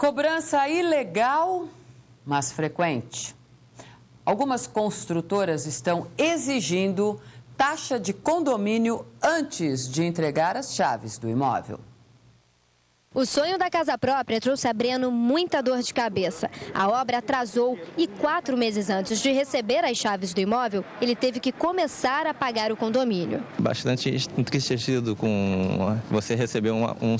Cobrança ilegal, mas frequente. Algumas construtoras estão exigindo taxa de condomínio antes de entregar as chaves do imóvel. O sonho da casa própria trouxe a Breno muita dor de cabeça. A obra atrasou e quatro meses antes de receber as chaves do imóvel, ele teve que começar a pagar o condomínio. Bastante entristecido com você receber um, um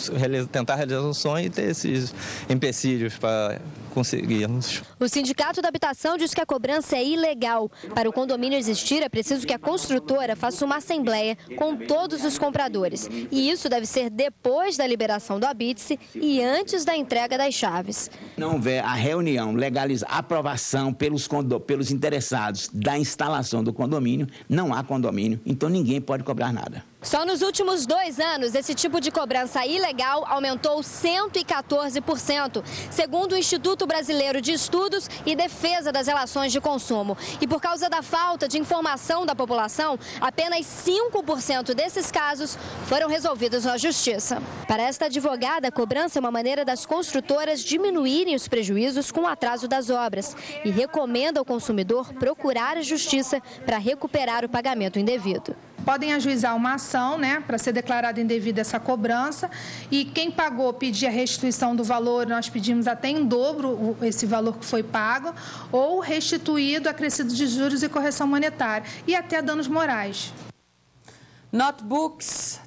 tentar realizar um sonho e ter esses empecilhos para conseguirmos. O Sindicato da Habitação diz que a cobrança é ilegal. Para o condomínio existir, é preciso que a construtora faça uma assembleia com todos os compradores. E isso deve ser depois da liberação do habite e antes da entrega das chaves. Não houver a reunião, legaliza aprovação pelos, pelos interessados da instalação do condomínio, não há condomínio, então ninguém pode cobrar nada. Só nos últimos dois anos, esse tipo de cobrança ilegal aumentou 114%, segundo o Instituto Brasileiro de Estudos e Defesa das Relações de Consumo. E por causa da falta de informação da população, apenas 5% desses casos foram resolvidos na Justiça. Para esta advogada, a cobrança é uma maneira das construtoras diminuírem os prejuízos com o atraso das obras e recomenda ao consumidor procurar a Justiça para recuperar o pagamento indevido podem ajuizar uma ação né, para ser declarada indevida essa cobrança e quem pagou pedir a restituição do valor, nós pedimos até em dobro esse valor que foi pago, ou restituído acrescido de juros e correção monetária e até danos morais. Notebooks,